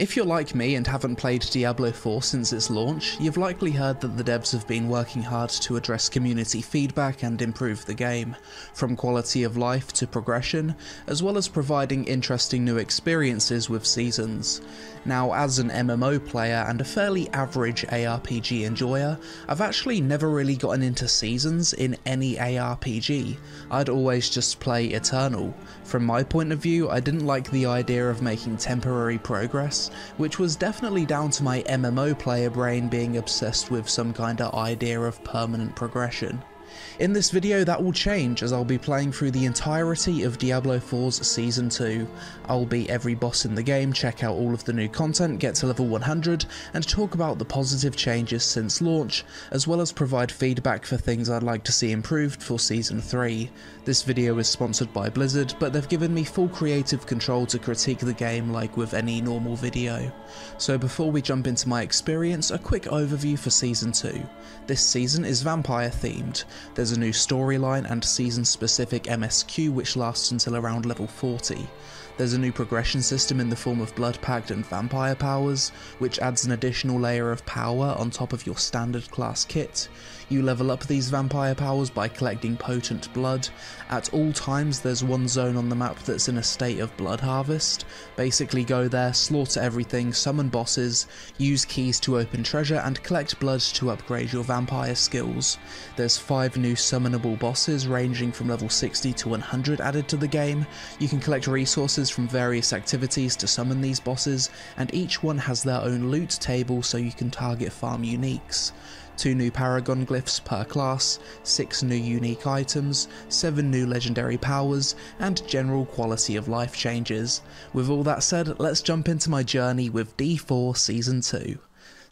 If you're like me and haven't played Diablo 4 since its launch, you've likely heard that the devs have been working hard to address community feedback and improve the game, from quality of life to progression, as well as providing interesting new experiences with seasons. Now, as an MMO player and a fairly average ARPG enjoyer, I've actually never really gotten into seasons in any ARPG. I'd always just play Eternal. From my point of view, I didn't like the idea of making temporary progress, which was definitely down to my MMO player brain being obsessed with some kinda idea of permanent progression. In this video that will change as I'll be playing through the entirety of Diablo 4's Season 2. I'll beat every boss in the game, check out all of the new content, get to level 100, and talk about the positive changes since launch, as well as provide feedback for things I'd like to see improved for Season 3. This video is sponsored by Blizzard, but they've given me full creative control to critique the game like with any normal video. So before we jump into my experience, a quick overview for Season 2. This season is vampire themed. There's a new storyline and season specific MSQ which lasts until around level 40. There's a new progression system in the form of Blood Pact and Vampire powers, which adds an additional layer of power on top of your standard class kit. You level up these vampire powers by collecting potent blood. At all times there's one zone on the map that's in a state of blood harvest. Basically go there, slaughter everything, summon bosses, use keys to open treasure and collect blood to upgrade your vampire skills. There's 5 new summonable bosses ranging from level 60 to 100 added to the game. You can collect resources from various activities to summon these bosses and each one has their own loot table so you can target farm uniques. 2 new Paragon glyphs per class, 6 new unique items, 7 new legendary powers, and general quality of life changes. With all that said, let's jump into my journey with D4 Season 2.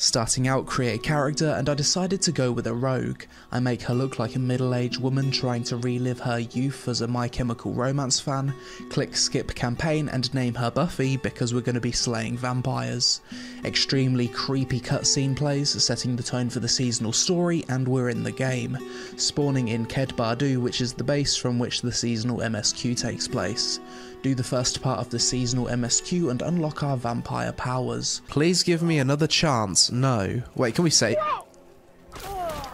Starting out, create a character, and I decided to go with a rogue. I make her look like a middle-aged woman trying to relive her youth as a My Chemical Romance fan, click skip campaign and name her Buffy because we're going to be slaying vampires. Extremely creepy cutscene plays, setting the tone for the seasonal story, and we're in the game. Spawning in Ked Bardu, which is the base from which the seasonal MSQ takes place do the first part of the seasonal MSQ and unlock our vampire powers. Please give me another chance. No. Wait, can we say...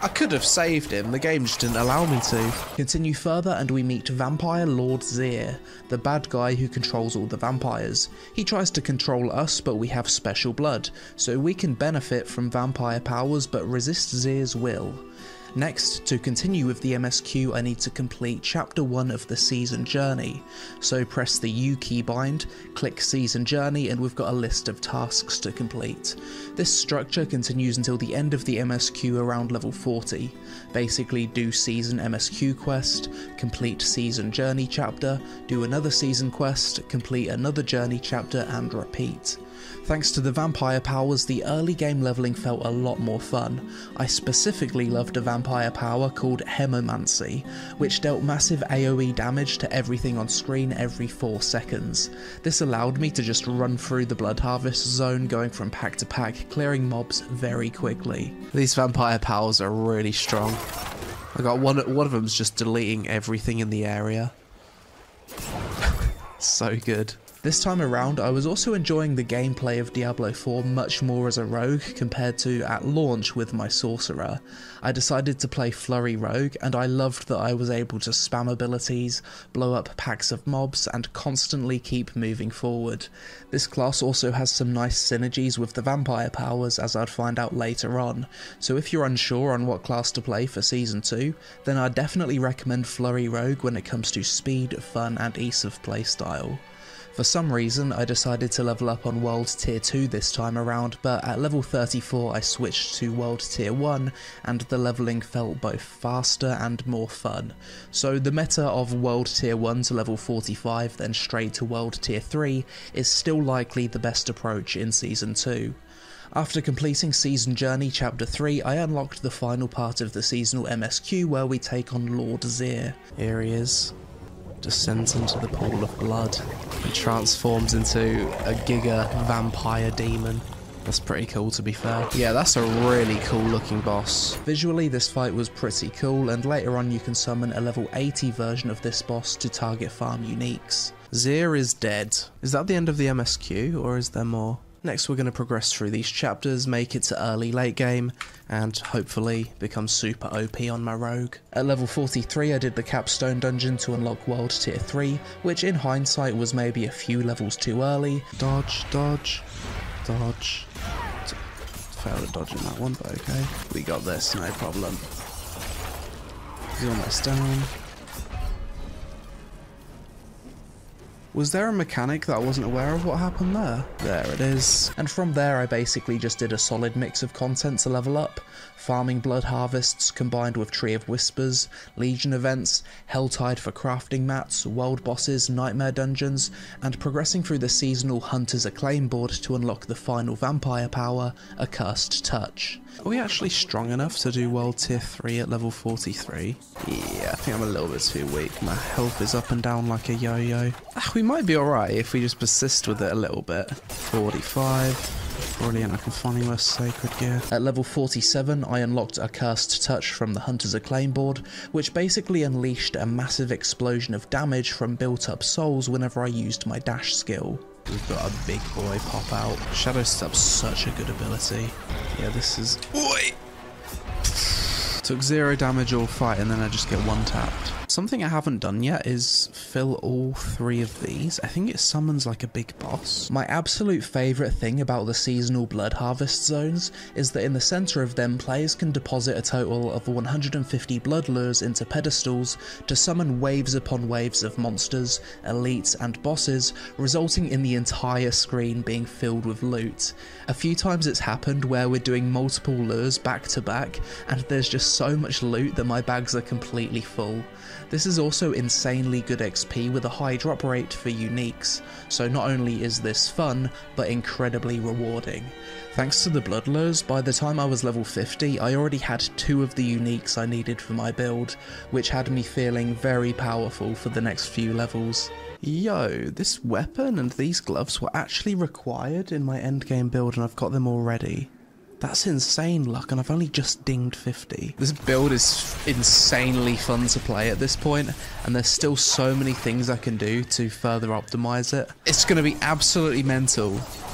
I could have saved him, the game just didn't allow me to. Continue further and we meet Vampire Lord Zir, the bad guy who controls all the vampires. He tries to control us but we have special blood, so we can benefit from vampire powers but resist Zir's will. Next, to continue with the MSQ I need to complete chapter 1 of the season journey, so press the U key bind, click season journey and we've got a list of tasks to complete. This structure continues until the end of the MSQ around level 40. Basically do season MSQ quest, complete season journey chapter, do another season quest, complete another journey chapter and repeat. Thanks to the vampire powers, the early game leveling felt a lot more fun. I specifically loved a vampire power called Hemomancy, which dealt massive AoE damage to everything on screen every 4 seconds. This allowed me to just run through the Blood Harvest zone going from pack to pack, clearing mobs very quickly. These vampire powers are really strong. I got one, one of them's just deleting everything in the area. so good. This time around, I was also enjoying the gameplay of Diablo 4 much more as a rogue compared to at launch with my sorcerer. I decided to play Flurry Rogue, and I loved that I was able to spam abilities, blow up packs of mobs, and constantly keep moving forward. This class also has some nice synergies with the vampire powers, as I'd find out later on, so if you're unsure on what class to play for Season 2, then I'd definitely recommend Flurry Rogue when it comes to speed, fun, and ease of playstyle. For some reason, I decided to level up on World Tier 2 this time around, but at level 34 I switched to World Tier 1, and the leveling felt both faster and more fun. So the meta of World Tier 1 to level 45 then straight to World Tier 3 is still likely the best approach in Season 2. After completing Season Journey Chapter 3, I unlocked the final part of the seasonal MSQ where we take on Lord Zir. Here he is descends into the pool of blood and transforms into a Giga vampire demon. That's pretty cool to be fair. Yeah, that's a really cool looking boss. Visually, this fight was pretty cool, and later on you can summon a level 80 version of this boss to target farm uniques. Zir is dead. Is that the end of the MSQ, or is there more? Next we're going to progress through these chapters, make it to early late game, and hopefully become super OP on my rogue. At level 43 I did the capstone dungeon to unlock world tier 3, which in hindsight was maybe a few levels too early. Dodge, dodge, dodge. Failed at dodging that one, but okay. We got this, no problem. He's almost down. Was there a mechanic that I wasn't aware of what happened there? There it is. And from there I basically just did a solid mix of content to level up, farming blood harvests combined with Tree of Whispers, Legion events, Helltide for crafting mats, world bosses, nightmare dungeons, and progressing through the seasonal Hunter's Acclaim board to unlock the final vampire power, Accursed Touch. Are we actually strong enough to do world tier 3 at level 43? Yeah, I think I'm a little bit too weak. My health is up and down like a yo-yo. Ah, we might be alright if we just persist with it a little bit. 45. Brilliant, I can finally wear Sacred Gear. At level 47, I unlocked Accursed Touch from the Hunter's Acclaim board, which basically unleashed a massive explosion of damage from built up souls whenever I used my dash skill. We've got a big boy pop out. Shadow Step's such a good ability. Yeah, this is... Oi! Took zero damage all fight and then I just get one tapped. Something I haven't done yet is fill all three of these. I think it summons like a big boss. My absolute favourite thing about the seasonal blood harvest zones is that in the centre of them players can deposit a total of 150 blood lures into pedestals to summon waves upon waves of monsters, elites and bosses, resulting in the entire screen being filled with loot. A few times it's happened where we're doing multiple lures back to back and there's just so much loot that my bags are completely full. This is also insanely good XP with a high drop rate for uniques, so not only is this fun, but incredibly rewarding. Thanks to the blood lures, by the time I was level 50, I already had two of the uniques I needed for my build, which had me feeling very powerful for the next few levels. Yo, this weapon and these gloves were actually required in my endgame build and I've got them already. That's insane luck, and I've only just dinged 50. This build is insanely fun to play at this point, and there's still so many things I can do to further optimize it. It's going to be absolutely mental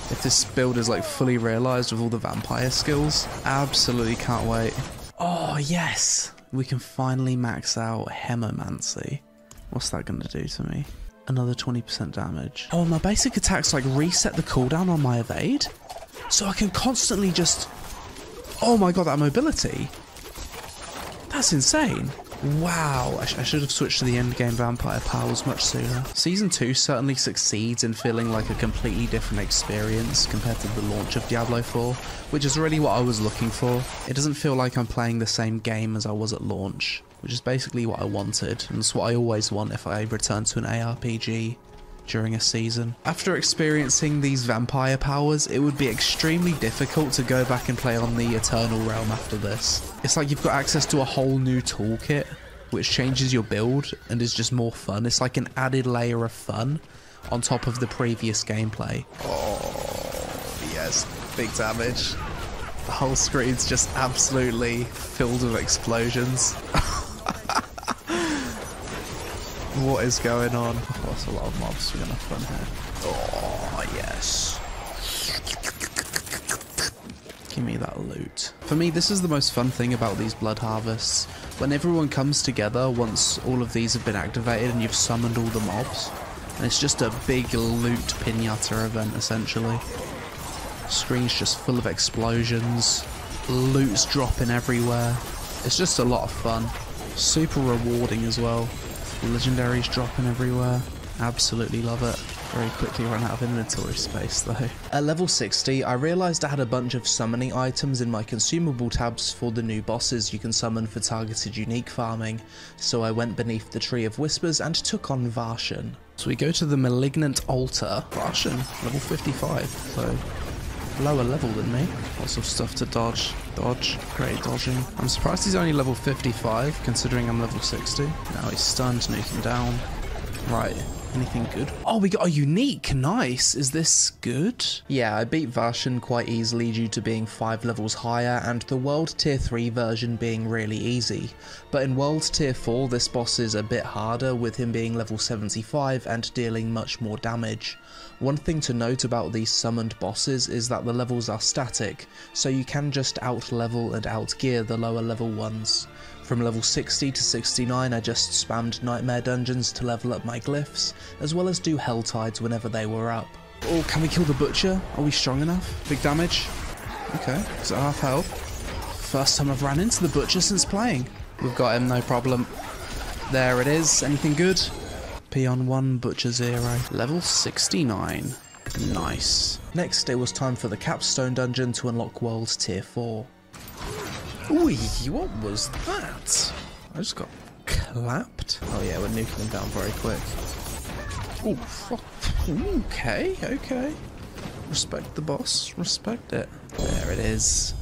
if this build is like fully realized with all the vampire skills. Absolutely can't wait. Oh, yes! We can finally max out Hemomancy. What's that going to do to me? Another 20% damage. Oh, my basic attacks like reset the cooldown on my evade? So I can constantly just... Oh my god, that mobility. That's insane. Wow, I, sh I, should have switched to the endgame vampire powers much sooner. Season 2 certainly succeeds in feeling like a completely different experience compared to the launch of Diablo 4, which is really what I was looking for. It doesn't feel like I'm playing the same game as I was at launch, which is basically what I wanted, and it's what I always want if I return to an ARPG during a season. After experiencing these vampire powers, it would be extremely difficult to go back and play on the Eternal Realm after this. It's like you've got access to a whole new toolkit, which changes your build and is just more fun. It's like an added layer of fun on top of the previous gameplay. Oh, yes, big damage. The whole screen's just absolutely filled with explosions. What is going on? Oh, that's a lot of mobs we're gonna fun here. Oh, yes. Give me that loot. For me, this is the most fun thing about these blood harvests. When everyone comes together once all of these have been activated and you've summoned all the mobs. And it's just a big loot pinata event, essentially. Screen's just full of explosions. Loot's dropping everywhere. It's just a lot of fun. Super rewarding as well. Legendaries dropping everywhere. Absolutely love it. Very quickly run out of inventory space though. At level 60, I realised I had a bunch of summoning items in my consumable tabs for the new bosses you can summon for targeted unique farming, so I went beneath the Tree of Whispers and took on Varshan. So we go to the Malignant Altar. Varshan, level 55, so lower level than me. Lots of stuff to dodge. Dodge. Great dodging. I'm surprised he's only level 55, considering I'm level 60. Now he's stunned, nuke him down. Right. Anything good? Oh, we got a unique. Nice. Is this good? Yeah, I beat Varshan quite easily due to being 5 levels higher and the World Tier 3 version being really easy. But in World Tier 4, this boss is a bit harder with him being level 75 and dealing much more damage. One thing to note about these summoned bosses is that the levels are static, so you can just out-level and out-gear the lower level ones. From level 60 to 69 I just spammed Nightmare Dungeons to level up my glyphs, as well as do Hell Tides whenever they were up. Oh, can we kill the Butcher? Are we strong enough? Big damage? Okay, so half health. First time I've ran into the Butcher since playing. We've got him, no problem. There it is. Anything good? Peon 1, Butcher 0. Level 69. Nice. Next, it was time for the Capstone Dungeon to unlock World Tier 4. Ooh, what was that? I just got clapped. Oh yeah, we're nuking them down very quick. Oh, okay, okay. Respect the boss, respect it. There it is.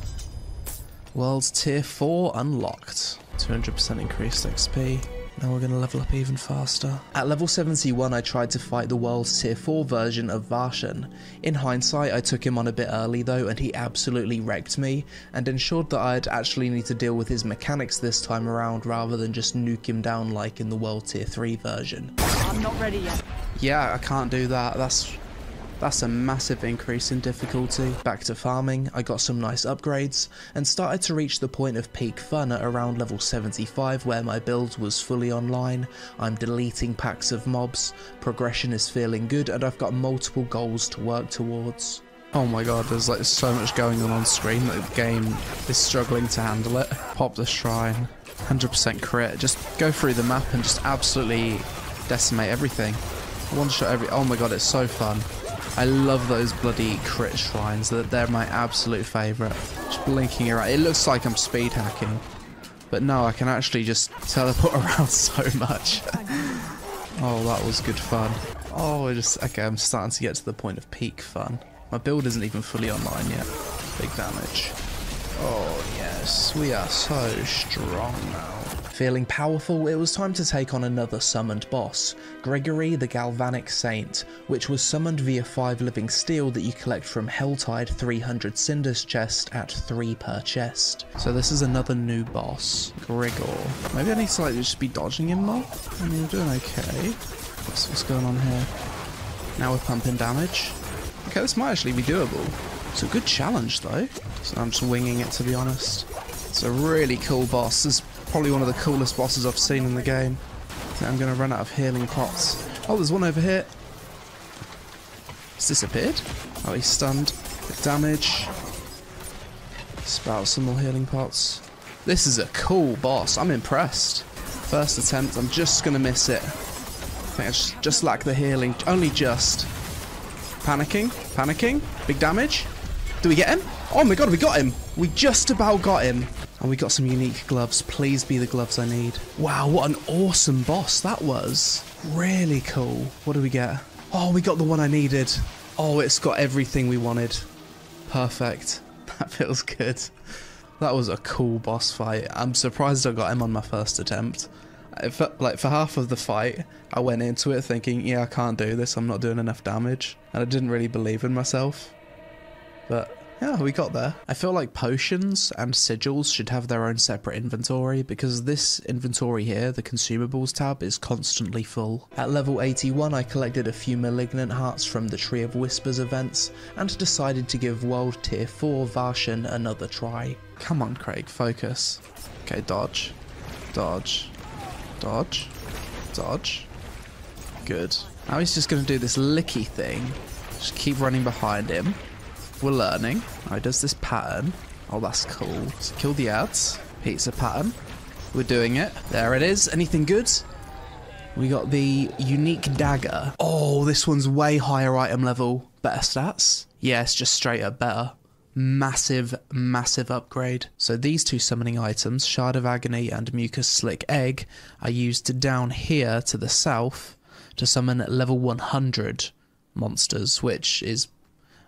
World Tier 4 unlocked. 200% increased XP. Now we're going to level up even faster. At level 71 I tried to fight the world's tier 4 version of Varshan. In hindsight I took him on a bit early though and he absolutely wrecked me and ensured that I'd actually need to deal with his mechanics this time around rather than just nuke him down like in the world tier 3 version. I'm not ready yet. Yeah, I can't do that. That's that's a massive increase in difficulty. Back to farming, I got some nice upgrades, and started to reach the point of peak fun at around level 75 where my build was fully online, I'm deleting packs of mobs, progression is feeling good, and I've got multiple goals to work towards. Oh my god, there's like so much going on on screen that the game is struggling to handle it. Pop the shrine, 100% crit, just go through the map and just absolutely decimate everything. One shot every- oh my god, it's so fun. I love those bloody crit shrines. That they're my absolute favourite. Just blinking around. It looks like I'm speed hacking. But no, I can actually just teleport around so much. oh, that was good fun. Oh, just... Okay, I'm starting to get to the point of peak fun. My build isn't even fully online yet. Big damage. Oh, yes. We are so strong now. Feeling powerful, it was time to take on another summoned boss, Grigoire the Galvanic Saint, which was summoned via 5 living steel that you collect from Helltide 300 Cinders chest at 3 per chest. So this is another new boss, Grigoire. Maybe I need to like just be dodging him more? I mean, we're doing okay. What's, what's going on here? Now we're pumping damage. Okay, this might actually be doable. It's a good challenge though. So I'm just winging it to be honest. It's a really cool boss. This Probably one of the coolest bosses I've seen in the game. I'm going to run out of healing pots. Oh, there's one over here. He's disappeared. Oh, he's stunned. Bit damage. Spout some more healing pots. This is a cool boss. I'm impressed. First attempt. I'm just going to miss it. I think I just, just lack the healing. Only just. Panicking. Panicking. Big damage. Do we get him? Oh my god, we got him. We just about got him. And we got some unique gloves. Please be the gloves I need. Wow, what an awesome boss that was. Really cool. What do we get? Oh, we got the one I needed. Oh, it's got everything we wanted. Perfect. That feels good. That was a cool boss fight. I'm surprised I got him on my first attempt. Felt, like for half of the fight, I went into it thinking, yeah, I can't do this. I'm not doing enough damage. And I didn't really believe in myself. But yeah, we got there. I feel like potions and sigils should have their own separate inventory because this inventory here, the consumables tab, is constantly full. At level 81 I collected a few malignant hearts from the Tree of Whispers events and decided to give World Tier 4 Varshan another try. Come on Craig, focus. Okay, dodge. Dodge. Dodge. Dodge. Good. Now he's just going to do this licky thing. Just keep running behind him. We're learning. How does this pattern? Oh, that's cool. So kill the ads. Pizza pattern. We're doing it. There it is. Anything good? We got the unique dagger. Oh, this one's way higher item level. Better stats? Yes, just straight up better. Massive, massive upgrade. So these two summoning items, Shard of Agony and Mucus Slick Egg, are used down here to the south to summon level 100 monsters, which is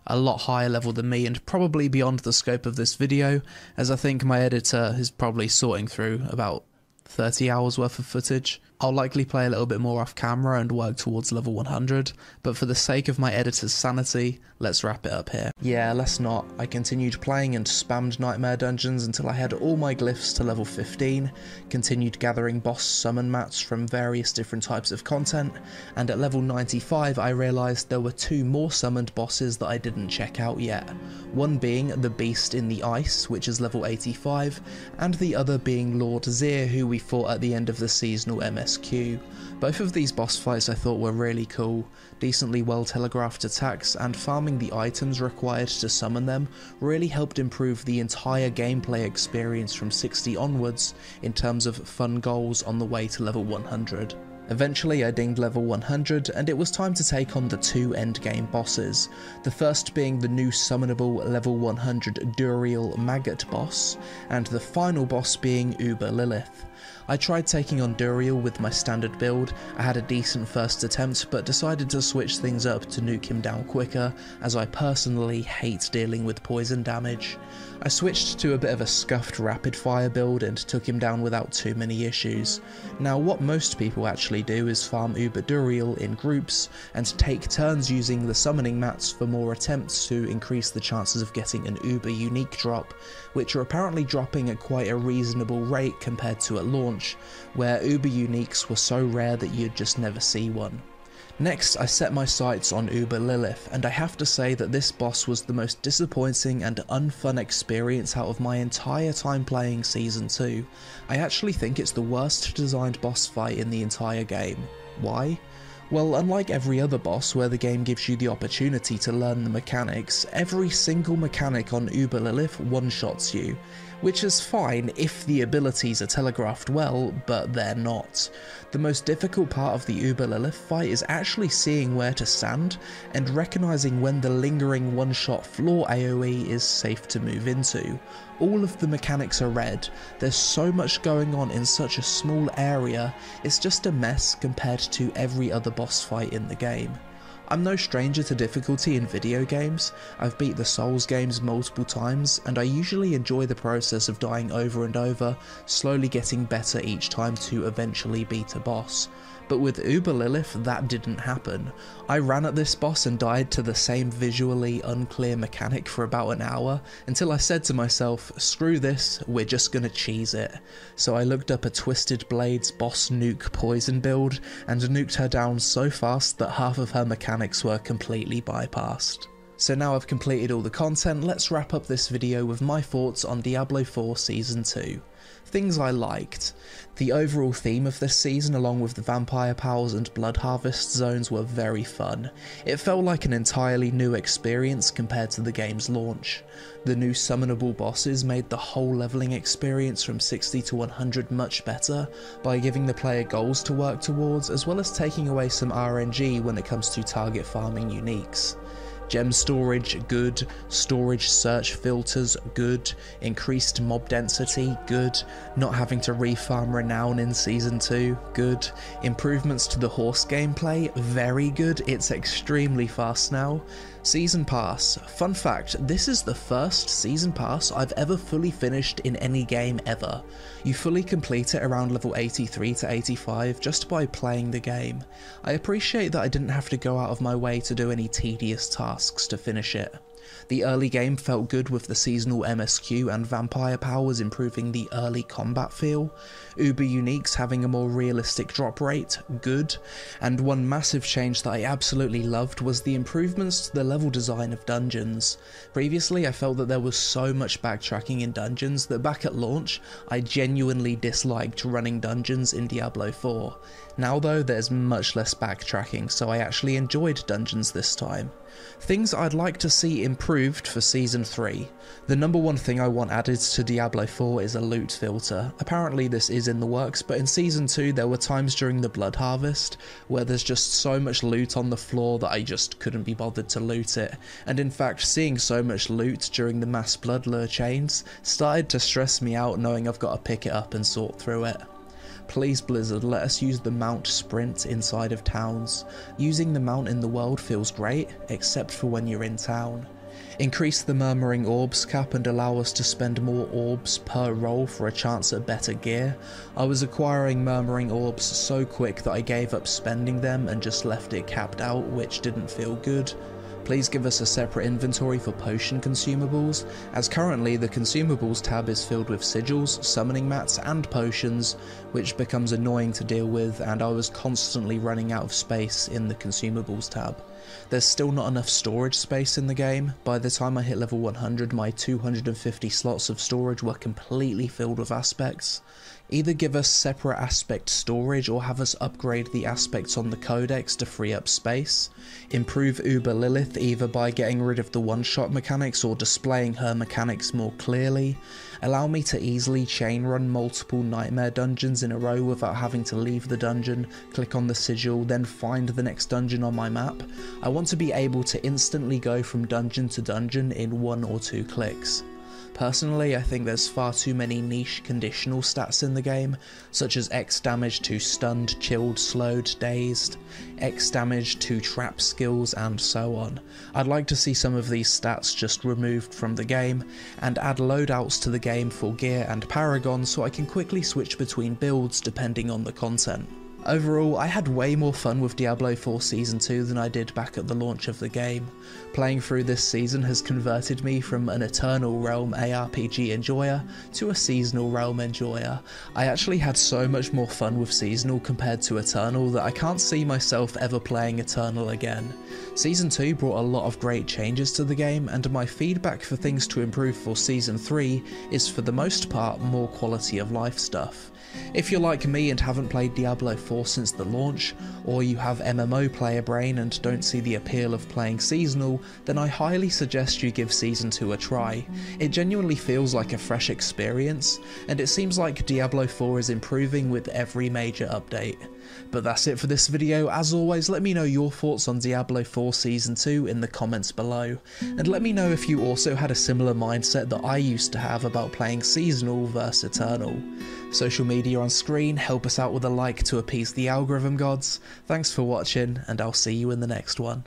a lot higher level than me and probably beyond the scope of this video, as I think my editor is probably sorting through about 30 hours worth of footage. I'll likely play a little bit more off camera and work towards level 100, but for the sake of my editor's sanity, let's wrap it up here. Yeah, let's not. I continued playing and spammed Nightmare Dungeons until I had all my glyphs to level 15, continued gathering boss summon mats from various different types of content, and at level 95 I realised there were two more summoned bosses that I didn't check out yet. One being the Beast in the Ice, which is level 85, and the other being Lord Zir, who we fought at the end of the seasonal MS SQ. Both of these boss fights I thought were really cool, decently well telegraphed attacks, and farming the items required to summon them really helped improve the entire gameplay experience from 60 onwards in terms of fun goals on the way to level 100. Eventually I dinged level 100 and it was time to take on the two endgame bosses, the first being the new summonable level 100 Duriel Maggot boss, and the final boss being Uber Lilith. I tried taking on Duriel with my standard build, I had a decent first attempt but decided to switch things up to nuke him down quicker as I personally hate dealing with poison damage. I switched to a bit of a scuffed rapid fire build and took him down without too many issues. Now what most people actually do is farm Uber Duriel in groups and take turns using the summoning mats for more attempts to increase the chances of getting an Uber unique drop, which are apparently dropping at quite a reasonable rate compared to at launch, where Uber uniques were so rare that you'd just never see one. Next, I set my sights on Uber Lilith, and I have to say that this boss was the most disappointing and unfun experience out of my entire time playing Season 2. I actually think it's the worst designed boss fight in the entire game. Why? Well, unlike every other boss where the game gives you the opportunity to learn the mechanics, every single mechanic on Uber Lilith one-shots you which is fine if the abilities are telegraphed well, but they're not. The most difficult part of the Uber Lilith fight is actually seeing where to stand and recognizing when the lingering one-shot floor AoE is safe to move into. All of the mechanics are red, there's so much going on in such a small area, it's just a mess compared to every other boss fight in the game. I'm no stranger to difficulty in video games, I've beat the Souls games multiple times, and I usually enjoy the process of dying over and over, slowly getting better each time to eventually beat a boss. But with Uber Lilith, that didn't happen. I ran at this boss and died to the same visually unclear mechanic for about an hour, until I said to myself, screw this, we're just gonna cheese it. So I looked up a Twisted Blades boss nuke poison build, and nuked her down so fast that half of her mechanics were completely bypassed. So now I've completed all the content, let's wrap up this video with my thoughts on Diablo 4 Season 2. Things I liked. The overall theme of this season along with the Vampire Powers and Blood Harvest zones were very fun. It felt like an entirely new experience compared to the game's launch. The new summonable bosses made the whole leveling experience from 60 to 100 much better by giving the player goals to work towards as well as taking away some RNG when it comes to target farming uniques. Gem storage, good. Storage search filters, good. Increased mob density, good. Not having to refarm Renown in Season 2, good. Improvements to the horse gameplay, very good. It's extremely fast now. Season Pass. Fun fact, this is the first Season Pass I've ever fully finished in any game ever. You fully complete it around level 83 to 85 just by playing the game. I appreciate that I didn't have to go out of my way to do any tedious tasks to finish it. The early game felt good with the seasonal MSQ and vampire powers improving the early combat feel, Uber Uniques having a more realistic drop rate, good, and one massive change that I absolutely loved was the improvements to the level design of dungeons. Previously I felt that there was so much backtracking in dungeons that back at launch I genuinely disliked running dungeons in Diablo 4. Now though there's much less backtracking so I actually enjoyed dungeons this time. Things I'd like to see improved for Season 3. The number one thing I want added to Diablo 4 is a loot filter. Apparently this is in the works, but in Season 2 there were times during the Blood Harvest where there's just so much loot on the floor that I just couldn't be bothered to loot it. And in fact, seeing so much loot during the mass Blood Lure chains started to stress me out knowing I've got to pick it up and sort through it. Please Blizzard, let us use the mount sprint inside of towns. Using the mount in the world feels great, except for when you're in town. increase the Murmuring Orbs cap and allow us to spend more orbs per roll for a chance at better gear. I was acquiring Murmuring Orbs so quick that I gave up spending them and just left it capped out, which didn't feel good. Please give us a separate inventory for potion consumables, as currently the consumables tab is filled with sigils, summoning mats, and potions, which becomes annoying to deal with, and I was constantly running out of space in the consumables tab. There's still not enough storage space in the game. By the time I hit level 100, my 250 slots of storage were completely filled with aspects. Either give us separate aspect storage or have us upgrade the aspects on the codex to free up space. Improve Uber Lilith either by getting rid of the one-shot mechanics or displaying her mechanics more clearly. Allow me to easily chain run multiple nightmare dungeons in a row without having to leave the dungeon, click on the sigil, then find the next dungeon on my map. I want to be able to instantly go from dungeon to dungeon in one or two clicks. Personally, I think there's far too many niche conditional stats in the game, such as X damage to stunned, chilled, slowed, dazed, X damage to trap skills, and so on. I'd like to see some of these stats just removed from the game, and add loadouts to the game for gear and Paragon so I can quickly switch between builds depending on the content. Overall, I had way more fun with Diablo 4 Season 2 than I did back at the launch of the game. Playing through this season has converted me from an Eternal Realm ARPG enjoyer to a Seasonal Realm enjoyer. I actually had so much more fun with Seasonal compared to Eternal that I can't see myself ever playing Eternal again. Season 2 brought a lot of great changes to the game, and my feedback for things to improve for Season 3 is for the most part more quality of life stuff. If you're like me and haven't played Diablo 4 since the launch, or you have MMO player brain and don't see the appeal of playing seasonal, then I highly suggest you give Season 2 a try. It genuinely feels like a fresh experience, and it seems like Diablo 4 is improving with every major update. But that's it for this video, as always let me know your thoughts on Diablo 4 Season 2 in the comments below, and let me know if you also had a similar mindset that I used to have about playing Seasonal versus Eternal. Social media on screen, help us out with a like to appease the algorithm gods. Thanks for watching, and I'll see you in the next one.